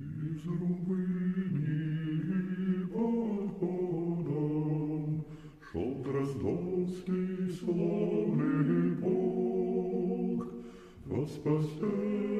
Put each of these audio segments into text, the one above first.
Из румыни под ходом Шел Дроздовский славный полк Во спасение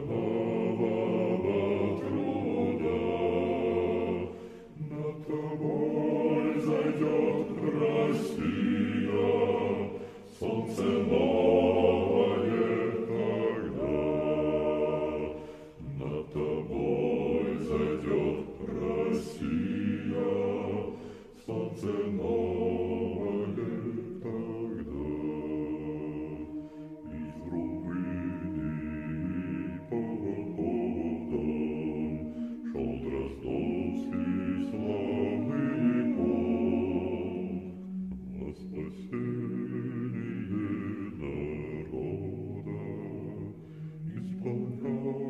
above us. Oh no.